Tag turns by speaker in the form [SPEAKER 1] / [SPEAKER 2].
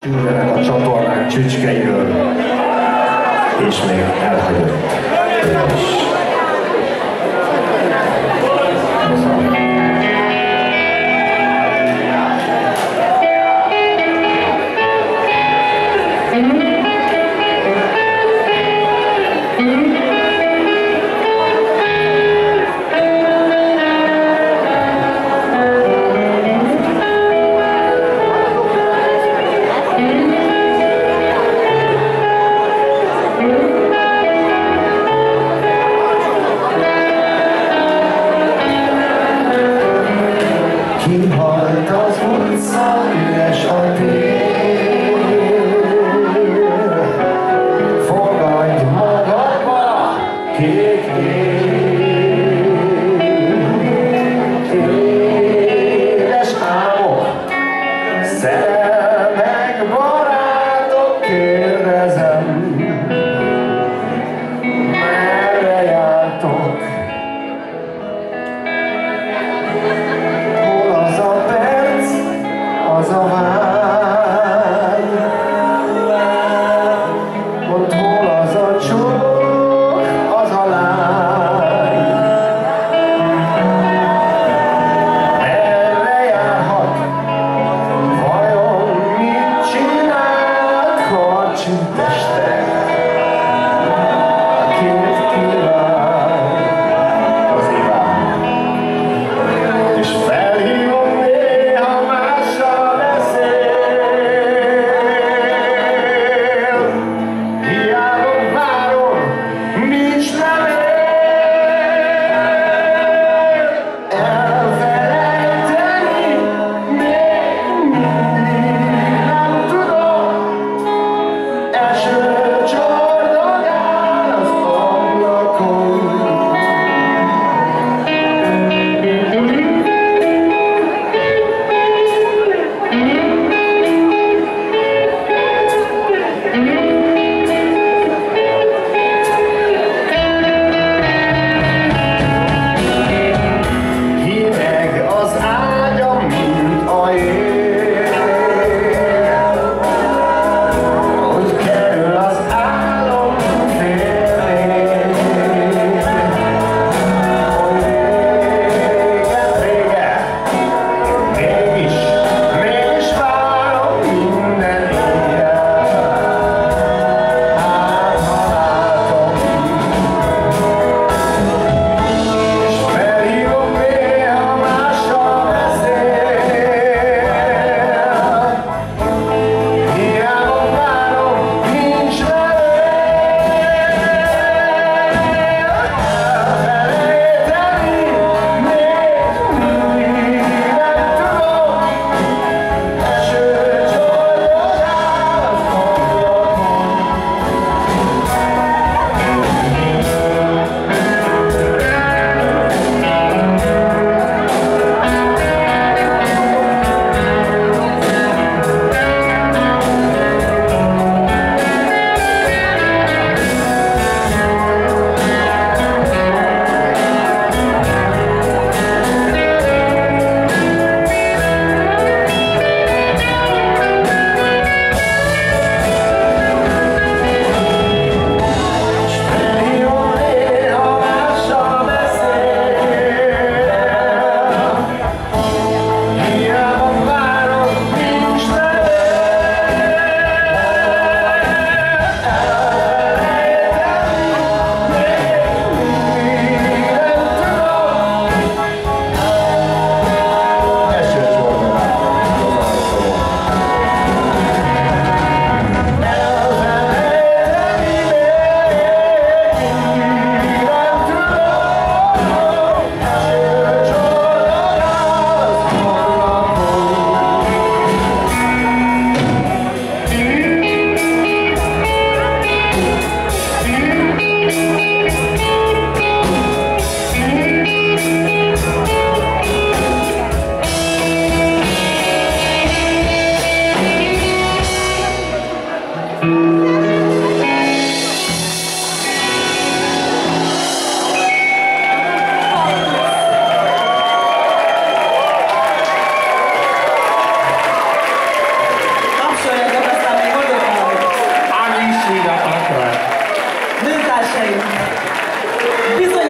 [SPEAKER 1] Küldenek a csatornák csücskeiről, és még elhagyott ő is.